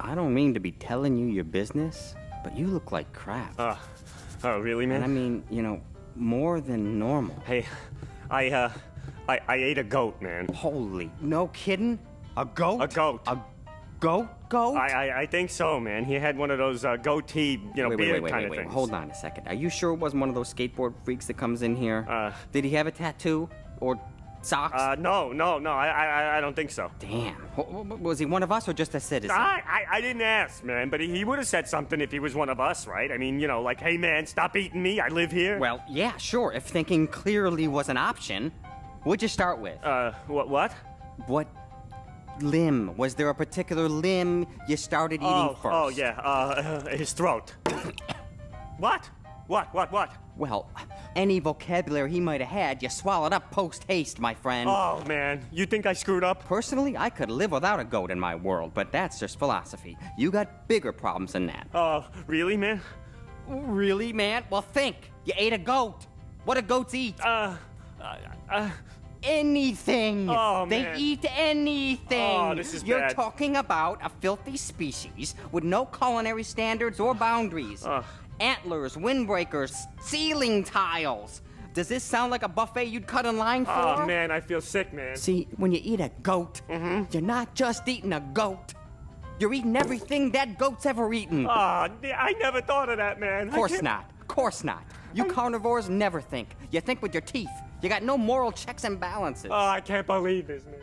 I don't mean to be telling you your business, but you look like crap. Uh, oh, really, man? and I mean, you know, more than normal. Hey, I, uh, I, I ate a goat, man. Holy, no kidding? A goat? A goat. A goat? Goat? I, I, I think so, man. He had one of those uh, goatee, you know, wait, beard wait, wait, kind wait, of wait. things. Hold on a second. Are you sure it wasn't one of those skateboard freaks that comes in here? Uh, Did he have a tattoo or socks? Uh, no, no, no. I, I, I don't think so. Damn. Was he one of us or just a citizen? I, I, I didn't ask, man, but he, he would have said something if he was one of us, right? I mean, you know, like, hey, man, stop eating me. I live here. Well, yeah, sure. If thinking clearly was an option, what'd you start with? uh, what, what? what limb? Was there a particular limb you started eating oh, first? oh, yeah, uh, his throat. what? What, what, what? Well, any vocabulary he might have had, you swallowed up post haste, my friend. Oh, man, you think I screwed up? Personally, I could live without a goat in my world, but that's just philosophy. You got bigger problems than that. Oh, really, man? Really, man? Well, think. You ate a goat. What do goats eat? Uh, uh, uh anything. Oh, they man. eat anything. Oh, this is You're bad. talking about a filthy species with no culinary standards or boundaries. Ugh. Antlers, windbreakers, ceiling tiles. Does this sound like a buffet you'd cut in line for? oh, man, I feel sick, man. See, when you eat a goat, Mm-hmm. you're not just eating a goat. You're eating everything that goat's ever eaten. Oh, I never thought of that, man. Of course not. Of course not. You carnivores never think. You think with your teeth. You got no moral checks and balances. Oh, I can't believe this, man.